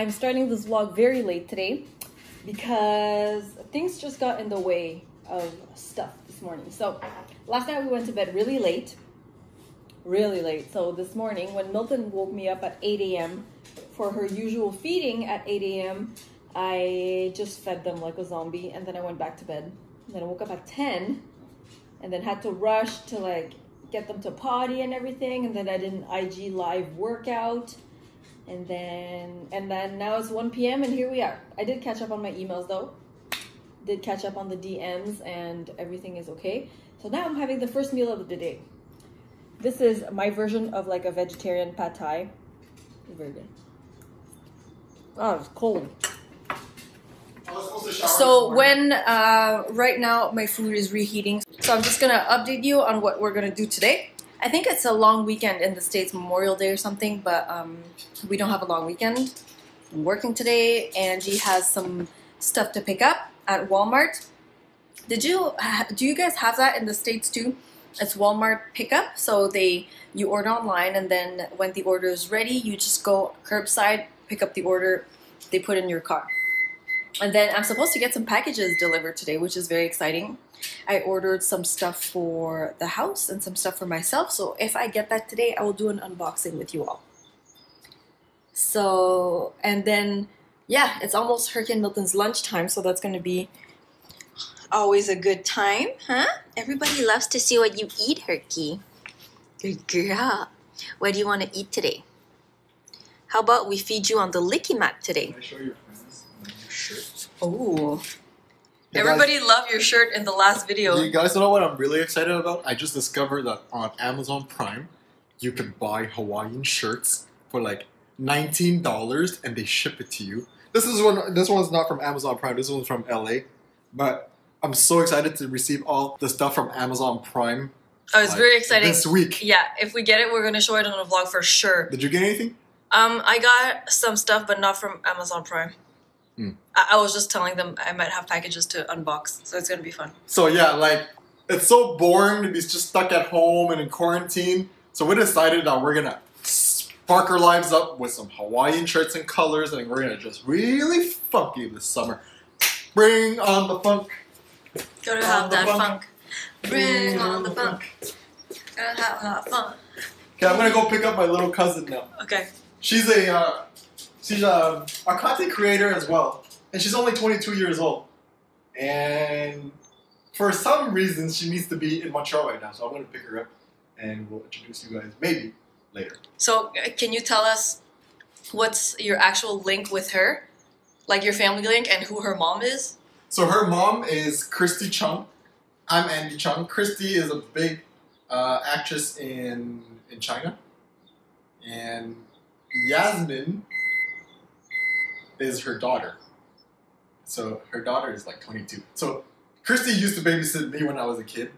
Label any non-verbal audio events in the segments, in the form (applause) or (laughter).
I'm starting this vlog very late today because things just got in the way of stuff this morning. So last night we went to bed really late, really late. So this morning when Milton woke me up at 8 a.m. for her usual feeding at 8 a.m., I just fed them like a zombie and then I went back to bed. And then I woke up at 10 and then had to rush to like get them to potty and everything and then I did an IG live workout and then and then now it's 1 p.m. and here we are. I did catch up on my emails though. Did catch up on the DMs and everything is okay. So now I'm having the first meal of the day. This is my version of like a vegetarian pad thai. Very good. Oh, it's cold. So when uh, right now my food is reheating, so I'm just gonna update you on what we're gonna do today. I think it's a long weekend in the States, Memorial Day or something, but um, we don't have a long weekend. I'm working today. Andy has some stuff to pick up at Walmart. Did you, do you guys have that in the States too? It's Walmart pickup. So they, you order online and then when the order is ready, you just go curbside, pick up the order, they put in your car. And then I'm supposed to get some packages delivered today, which is very exciting. I ordered some stuff for the house and some stuff for myself. So if I get that today, I will do an unboxing with you all. So, and then, yeah, it's almost Herky and Milton's lunchtime. So that's going to be always a good time, huh? Everybody loves to see what you eat, Herky. Good girl. What do you want to eat today? How about we feed you on the licky mat today? Oh. Hey Everybody guys, loved your shirt in the last video. you guys know what I'm really excited about? I just discovered that on Amazon Prime, you can buy Hawaiian shirts for like nineteen dollars, and they ship it to you. This is one. This one's not from Amazon Prime. This one's from LA, but I'm so excited to receive all the stuff from Amazon Prime. Oh, it's like, very exciting. This week. Yeah, if we get it, we're gonna show it on the vlog for sure. Did you get anything? Um, I got some stuff, but not from Amazon Prime. Hmm. I, I was just telling them I might have packages to unbox, so it's gonna be fun. So yeah, like it's so boring to be just stuck at home and in quarantine. So we decided that we're gonna spark our lives up with some Hawaiian shirts and colors, and we're gonna just really funky this summer. Bring on the funk. Gotta have that funk. funk. Bring on the funk. Gotta have that funk. Okay, I'm gonna go pick up my little cousin now. Okay. She's a uh, she's a, a content creator as well, and she's only 22 years old. And for some reason, she needs to be in Montreal right now, so I'm gonna pick her up, and we'll introduce you guys maybe later. So, uh, can you tell us what's your actual link with her, like your family link, and who her mom is? So her mom is Christy Chung. I'm Andy Chung. Christy is a big uh, actress in in China, and Yasmine is her daughter. So her daughter is like 22. So Christy used to babysit me when I was a kid,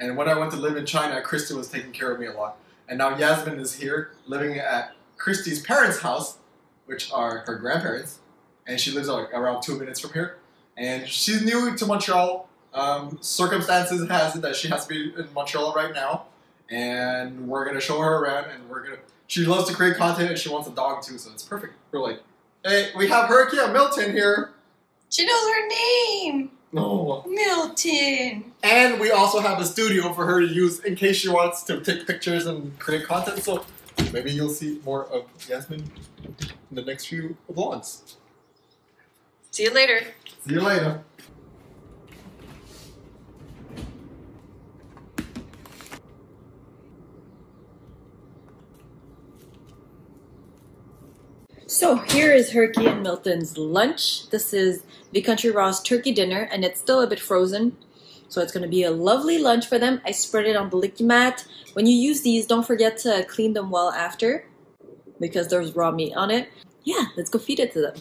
and when I went to live in China, Christy was taking care of me a lot. And now Yasmine is here living at Christy's parents' house, which are her grandparents, and she lives like around two minutes from here and she's new to Montreal. Um, circumstances has it that she has to be in Montreal right now, and we're gonna show her around, and we're gonna. She loves to create content, and she wants a dog too, so it's perfect. We're like, hey, we have Herky and Milton here. She knows her name, No. Milton. And we also have a studio for her to use in case she wants to take pictures and create content. So maybe you'll see more of Yasmine in the next few vlogs. See you later. See you later. So here is Herky and Milton's lunch. This is the Country Raw's turkey dinner, and it's still a bit frozen. So it's going to be a lovely lunch for them. I spread it on the licky mat. When you use these, don't forget to clean them well after because there's raw meat on it. Yeah, let's go feed it to them.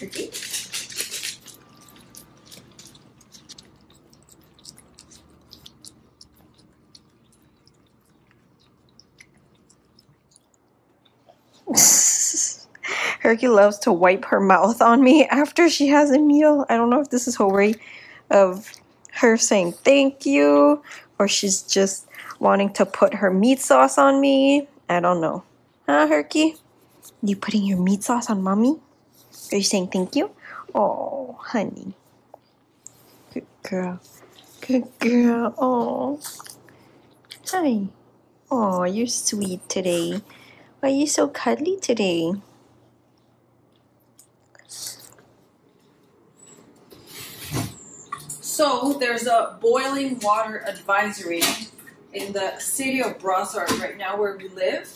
Herky? Herky loves to wipe her mouth on me after she has a meal. I don't know if this is her way of her saying thank you or she's just wanting to put her meat sauce on me. I don't know. Huh, Herky? You putting your meat sauce on mommy? Are you saying thank you? Oh, honey. Good girl. Good girl. Oh. Hi. Oh, you're sweet today. Why are you so cuddly today? So there's a boiling water advisory in the city of Brossard right now where we live.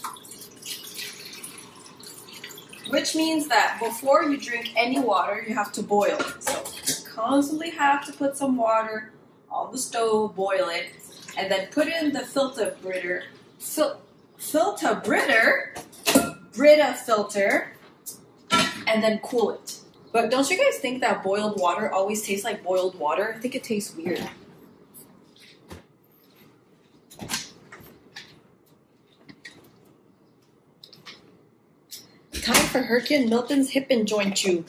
Which means that before you drink any water, you have to boil it. So constantly have to put some water on the stove, boil it, and then put in the filter Brita, fil- filter Brita, Brita filter, and then cool it. But don't you guys think that boiled water always tastes like boiled water? I think it tastes weird. Time for Herky and Milton's Hip and Joint Chew.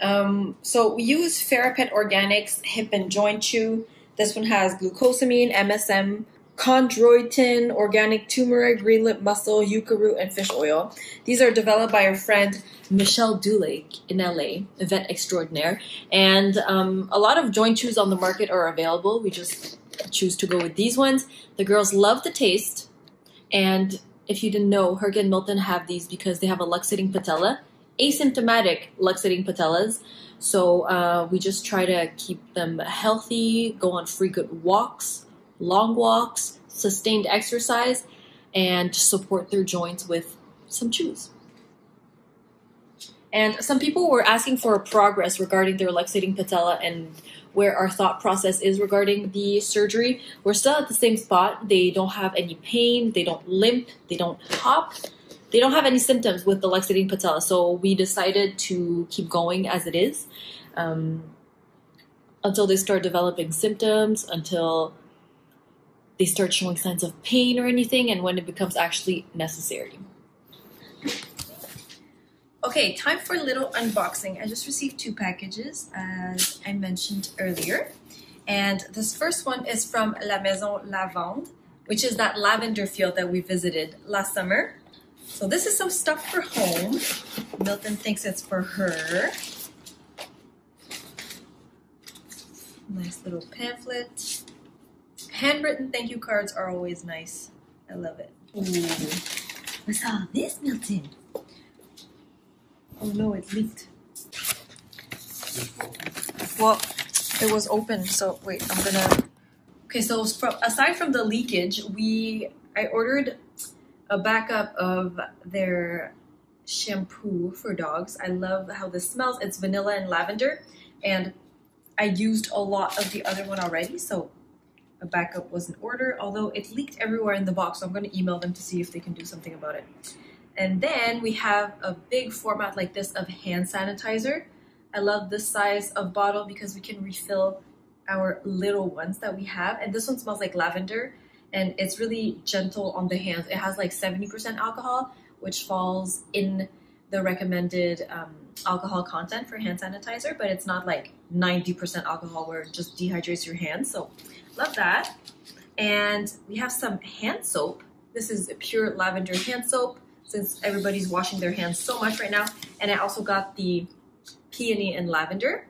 Um, so we use Fera Pet Organics Hip and Joint Chew. This one has glucosamine, MSM, chondroitin, organic turmeric, green lip mussel, yucca root, and fish oil. These are developed by our friend Michelle Dulake in LA, a vet extraordinaire. And um, a lot of joint chews on the market are available. We just choose to go with these ones. The girls love the taste. And if you didn't know, Herky and Milton have these because they have a luxating patella, asymptomatic luxating patellas. So uh, we just try to keep them healthy, go on frequent walks, long walks, sustained exercise, and support their joints with some chews. And some people were asking for a progress regarding their luxating patella and where our thought process is regarding the surgery. We're still at the same spot. They don't have any pain, they don't limp, they don't hop, they don't have any symptoms with the luxating patella. So we decided to keep going as it is um, until they start developing symptoms, until they start showing signs of pain or anything, and when it becomes actually necessary. Okay, time for a little unboxing. I just received two packages, as I mentioned earlier. And this first one is from La Maison Lavande, which is that lavender field that we visited last summer. So this is some stuff for home. Milton thinks it's for her. Nice little pamphlet. Handwritten thank you cards are always nice. I love it. Ooh. What's all this, Milton? Oh no, it leaked. Well, it was open, so wait, I'm gonna. Okay, so from, aside from the leakage, we I ordered a backup of their shampoo for dogs. I love how this smells. It's vanilla and lavender, and I used a lot of the other one already, so a backup was in order. Although it leaked everywhere in the box, so I'm going to email them to see if they can do something about it. And then we have a big format like this of hand sanitizer. I love this size of bottle because we can refill our little ones that we have. And this one smells like lavender and it's really gentle on the hands. It has like 70% alcohol, which falls in the recommended um, alcohol content for hand sanitizer, but it's not like 90% alcohol where it just dehydrates your hands. So love that. And we have some hand soap. This is a pure lavender hand soap since everybody's washing their hands so much right now. And I also got the peony and lavender.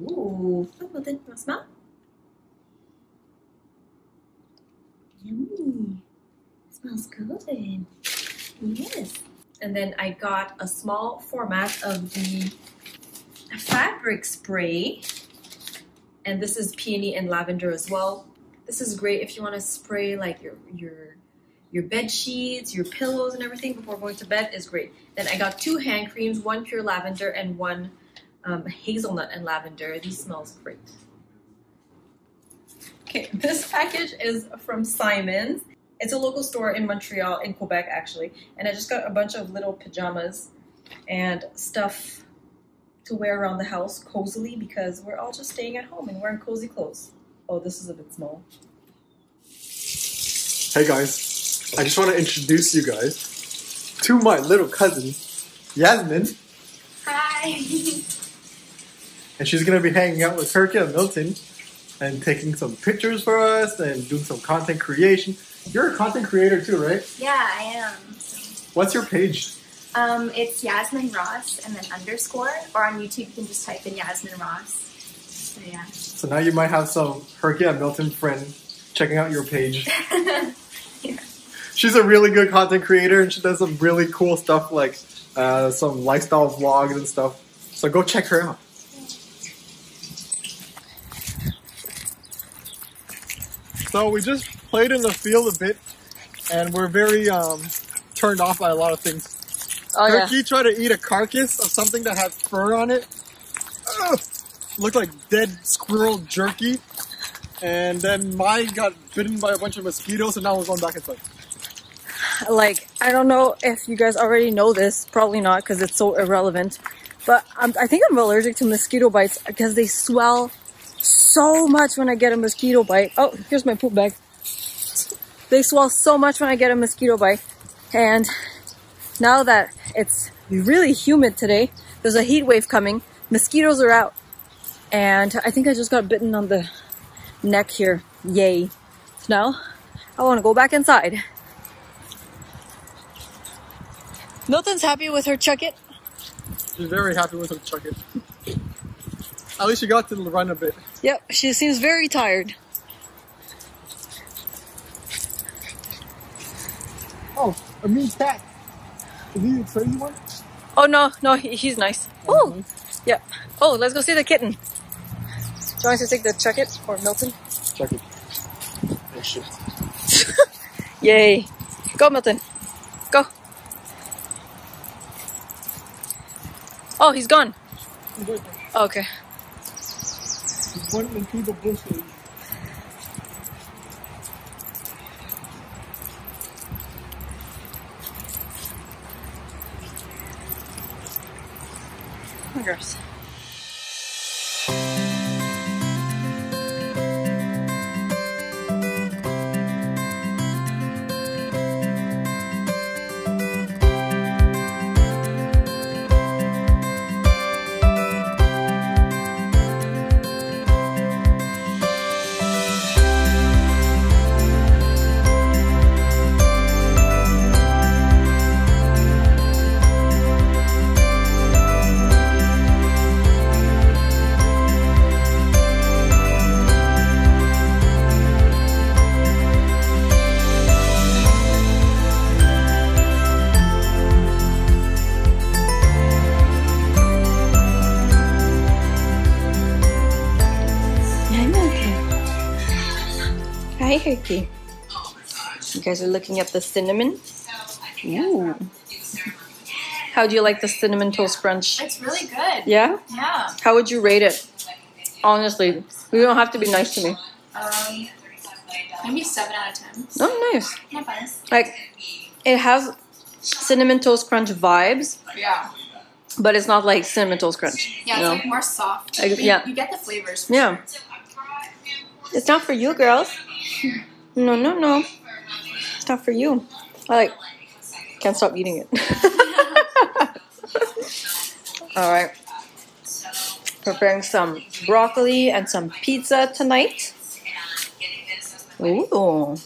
Ooh, look, then smell. Yummy. Smells good. Yes. And then I got a small format of the fabric spray. And this is peony and lavender as well. This is great if you want to spray like your your your bed sheets, your pillows and everything before going to bed is great. Then I got two hand creams, one pure lavender and one um, hazelnut and lavender. These smells great. Okay, this package is from Simons. It's a local store in Montreal, in Quebec actually. And I just got a bunch of little pajamas and stuff to wear around the house cozily because we're all just staying at home and wearing cozy clothes. Oh, this is a bit small. Hey guys, I just want to introduce you guys to my little cousin, Yasmine, Hi. (laughs) and she's gonna be hanging out with Herky and Milton and taking some pictures for us and doing some content creation. You're a content creator too, right? Yeah, I am. What's your page? Um, it's Yasmine Ross and then underscore, or on YouTube you can just type in Yasmine Ross. So yeah. So now you might have some Herky and Milton friend checking out your page. (laughs) She's a really good content creator and she does some really cool stuff like uh, some lifestyle vlogs and stuff. So go check her out. So we just played in the field a bit and we're very um, turned off by a lot of things. Oh yeah. Herky tried to eat a carcass of something that had fur on it. Ugh. Looked like dead squirrel jerky. And then mine got bitten by a bunch of mosquitoes and now we're going back inside. Like I don't know if you guys already know this. Probably not because it's so irrelevant. But I'm, I think I'm allergic to mosquito bites because they swell so much when I get a mosquito bite. Oh, here's my poop bag. They swell so much when I get a mosquito bite. And now that it's really humid today, there's a heat wave coming, mosquitoes are out. And I think I just got bitten on the neck here. Yay. So now I want to go back inside. Milton's happy with her chuck it. She's very happy with her chuck it. At least she got to run a bit. Yep, she seems very tired. Oh, a mean cat. Is he a crazy one? Oh no, no, he, he's nice. Oh, yeah. Oh, let's go see the kitten. Do you want to take the chuck it or Milton? Chuck it. Oh shit. (laughs) Yay. Go, Milton. Go. Oh, he's gone. Oh, okay. He's running into the bushes. Oh, guys are looking at the cinnamon. Ooh. How do you like the cinnamon toast crunch? It's really good. Yeah? Yeah. How would you rate it? Honestly, you don't have to be nice to me. Um, maybe seven out of ten. Oh, nice. Not bad. Like, it has cinnamon toast crunch vibes, Yeah. but it's not like cinnamon toast crunch. Yeah, it's know? like more soft. Like, You- yeah. You get the flavors. Yeah. Sure. It's not for you, girls. No, no, no. Not for you. I like can't stop eating it. (laughs) All right. Preparing some broccoli and some pizza tonight. Ooh.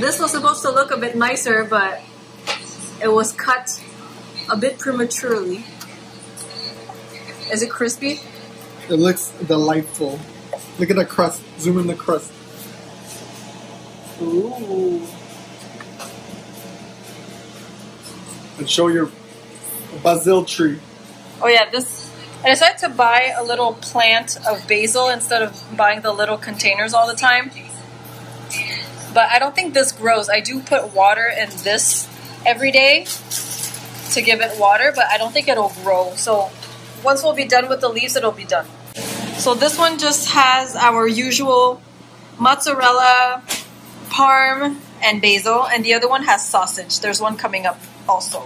This was supposed to look a bit nicer, but it was cut a bit prematurely. Is it crispy? It looks delightful. Look at the crust. Zoom in the crust. Ooh. And show your basil tree. Oh yeah, this. I decided to buy a little plant of basil instead of buying the little containers all the time. But I don't think this grows. I do put water in this every day to give it water, but I don't think it'll grow. So once we'll be done with the leaves, it'll be done. So this one just has our usual mozzarella, parm, and basil, and the other one has sausage. There's one coming up also.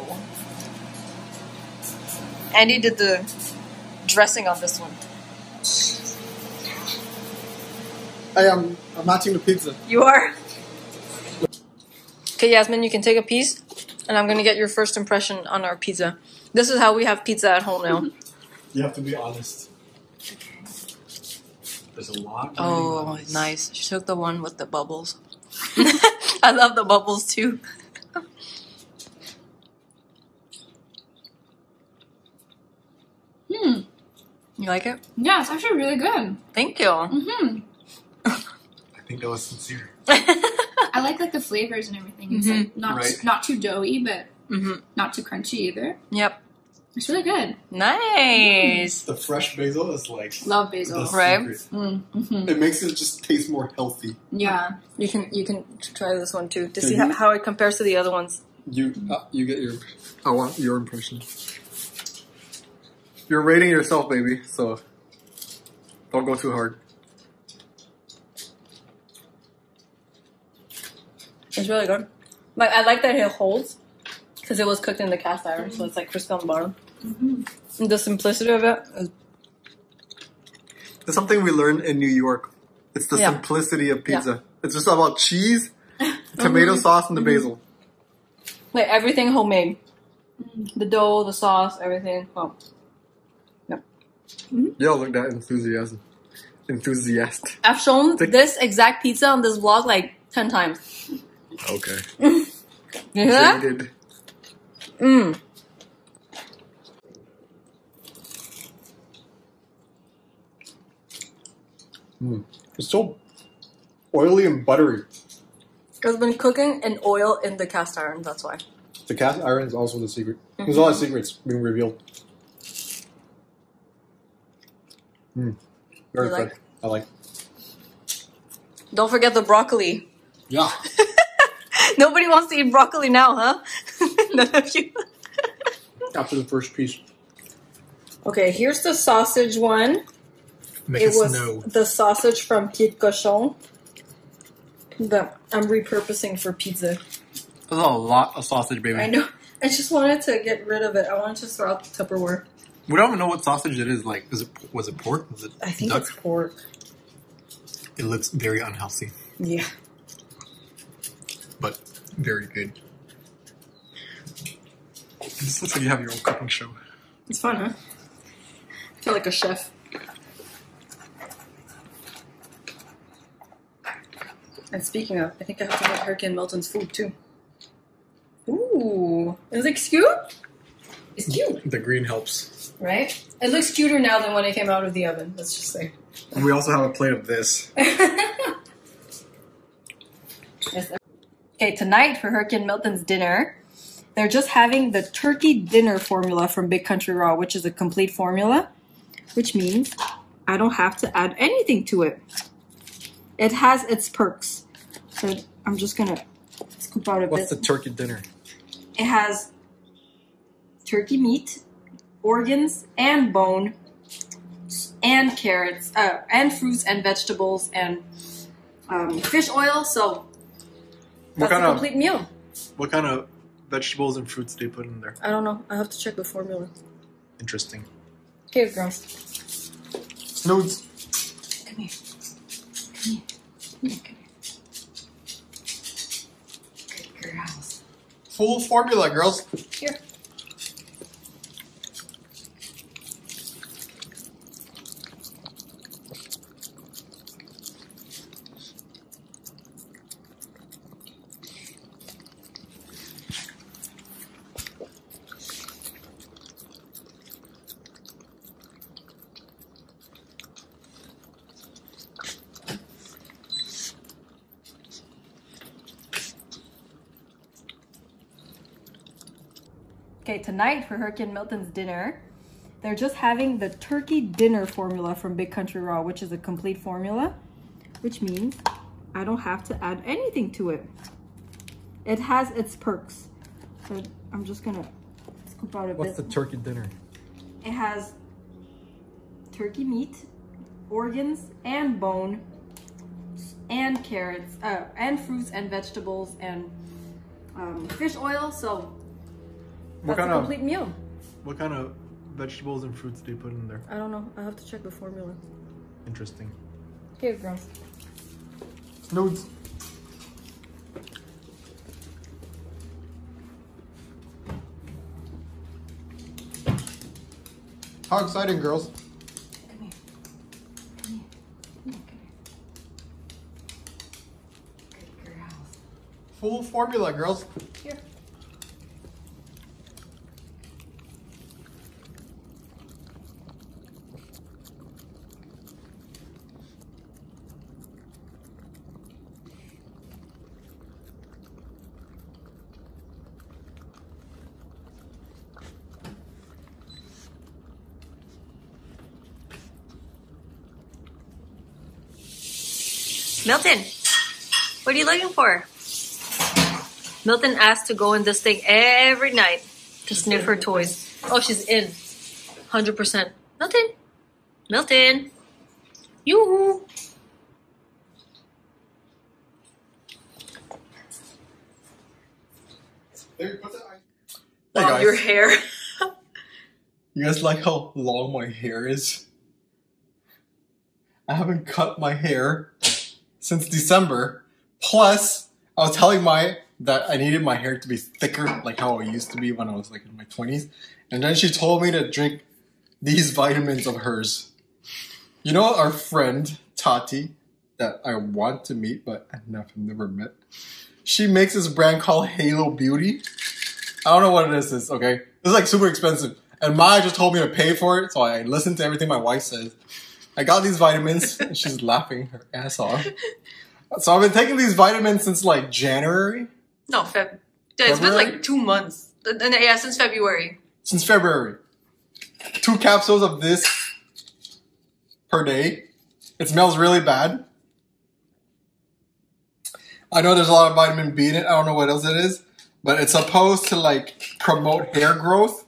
Andy did the dressing on this one. I am I'm matching the pizza. You are? Okay, Yasmine, you can take a piece and I'm gonna get your first impression on our pizza. This is how we have pizza at home now. (laughs) You have to be honest. There's a lot. Oh, nice. She took the one with the bubbles. (laughs) I love the bubbles too. Hmm. You like it? Yeah, it's actually really good. Thank you. hmm I think that was sincere. (laughs) I like like the flavors and everything. It's like not Right. not too doughy, but hmm not too crunchy either. Yep. It's really good. Nice. The fresh basil is like Love basil. the Right? Mm, hmm It makes it just taste more healthy. Yeah. You can you can try this one too to Can see you? how, how it compares to the other ones. You uh, you get your. I want your impression. You're rating yourself, baby. So don't go too hard. It's really good. Like I like that it holds because it was cooked in the cast iron, so it's like crispy on the bottom. Mm-hmm. The simplicity of it uh, is It's something we learned in New York. It's the Yeah. simplicity of pizza. It's just about cheese, (laughs) tomato mm-hmm. sauce, and the mm-hmm. basil. like everything homemade. Mm-hmm. The dough, the sauce, everything. Oh. Yo, look that enthusiasm. Enthusiast. I've shown Thick- this exact pizza on this vlog like ten times. Okay. You hear that? Jaded. Mm. It's so oily and buttery. It's been cooking in oil in the cast iron. That's why. The cast iron is also the secret. There's a lot of secrets being revealed. Mm. Very You like? good. I like. Don't forget the broccoli. Yeah. (laughs) Nobody wants to eat broccoli now, huh? (laughs) None of you. After the first piece, Okay, here's the sausage one. make it it, was snow. the sausage from Pied Cochon that I'm repurposing for pizza. That's a lot of sausage, baby. I know. I just wanted to get rid of it. I wanted to throw out the Tupperware. We don't even know what sausage it is. Like, is it was it pork? Was it I think duck? it's pork. It looks very unhealthy, Yeah. but very good. This looks like you have your own cooking show. It's fun, huh? I feel like a chef. And speaking of, I think I have to make Herky and Milton's food too. Ooh, it looks cute. It's cute, The green helps. right? It looks cuter now than when it came out of the oven. Let's just say. And we also have a plate of this. (laughs) Yes. Okay, tonight for Herky and Milton's dinner, they're just having the turkey dinner formula from Big Country Raw, which is a complete formula, which means I don't have to add anything to it. It has its perks. So I'm just gonna scoop out a bit. What's the turkey dinner? it has turkey meat, organs, and bone, and carrots, uh, and fruits and vegetables, and um, fish oil. So What that's kind a of complete meal. what kind of vegetables and fruits they put in there? I don't know. I have to check the formula. Interesting. Okay, girls. Snoods. Come here. Come here. Come here, come here. Good girls. Full formula, girls. Here. Okay, tonight for Herky and Milton's dinner, they're just having the turkey dinner formula from Big Country Raw, which is a complete formula, which means I don't have to add anything to it. It has its perks. So I'm just gonna scoop out a What's the bit. turkey dinner? it has turkey meat, organs, and bone, and carrots, uh, and fruits and vegetables, and um, fish oil. So what That's kind a complete of, meal. What kind of vegetables and fruits do you put in there? I don't know. I have to check the formula. Interesting. Here, girls. Snoods. How exciting, girls. Come here. Come here. Come here. Good girls. Full formula, girls. Milton, what are you looking for? Milton asked to go in this thing every night to sniff her toys. Oh, she's in. 100%. Milton! Milton! Yoo-hoo! Hey, Wow, guys. your hair. (laughs) You guys like how long my hair is? I haven't cut my hair since December. Plus, I was telling my that I needed my hair to be thicker, like how it used to be when I was like in my twenties. And then she told me to drink these vitamins of hers. You know our friend Tati that I want to meet, but I never met. She makes this brand called Halo Beauty. I don't know what it is. Okay? It's like super expensive. And Maya just told me to pay for it, so I listened to everything my wife says. I got these vitamins, (laughs) and she's laughing her ass off. So I've been taking these vitamins since like January, No, Feb. Yeah, it's been like two months. Yeah, since February. since February. Two capsules of this per day. It smells really bad. I know there's a lot of vitamin B in it. I don't know what else it is, but it's supposed to like promote hair growth.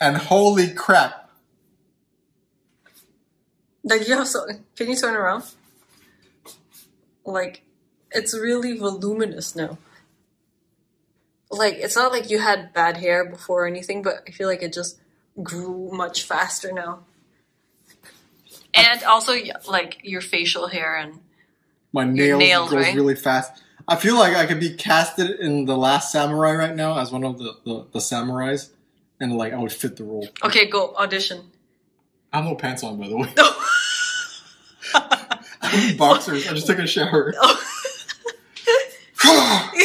And holy crap, Like you have so can you turn around? Like it's really voluminous now. Like it's not like you had bad hair before or anything, but I feel like it just grew much faster now. And also like your facial hair and my nails, nails, grows right? really fast. I feel like I could be casted in the Last Samurai right now as one of the, the, the samurais, and like I would fit the role. Okay, go audition. I have no pants on, by the way. (laughs) No. I'm in boxers. I just took a shower. (laughs) (laughs)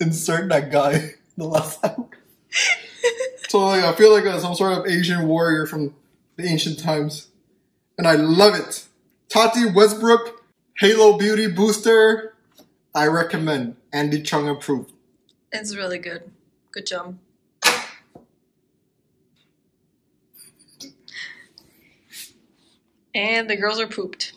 Insert that guy. (laughs) The last time. So like, I feel like uh, some sort of Asian warrior from the ancient times, and I love it. Tati Westbrook, Halo Beauty Booster. I recommend. Andy Chung approved. It's really good. Good job. And the girls are pooped.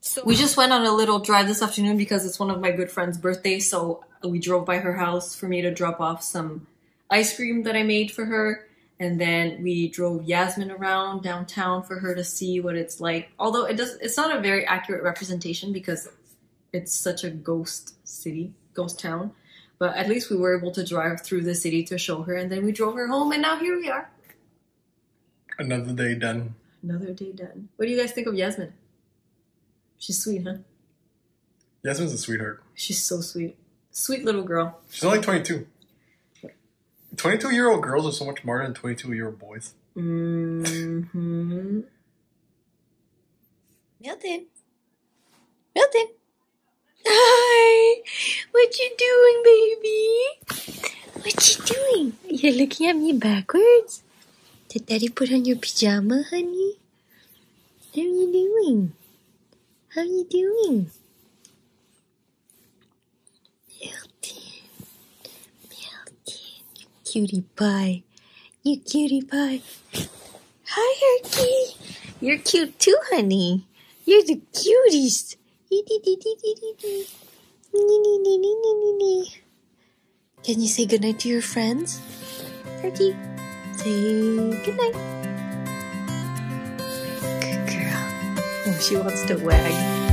So we just went on a little drive this afternoon because it's one of my good friend's birthday, So we drove by her house for me to drop off some ice cream that I made for her. And then we drove Yasmine around downtown for her to see what it's like. Although it does, it's not a very accurate representation because it's such a ghost city, ghost town. But at least we were able to drive through the city to show her, and then we drove her home, and now here we are. Another day done. Another day done. What do you guys think of Yasmine? She's sweet, huh? Yasmine's a sweetheart. She's so sweet. Sweet little girl. She's only 22. 22 year old girls are so much smarter than 22 year old boys. Mm-hmm. (laughs) Milton. Milton. Hi. What you doing, baby? What you doing? You're looking at me backwards? Did daddy put on your pajama, honey? How are you doing? How you doing? Milton. Milton. You cutie pie. You cutie pie. Hi, Herky. You're cute too, honey. You're the cutest. Can you say goodnight to your friends? Herky, say goodnight. Good girl. Oh, she wants to wag.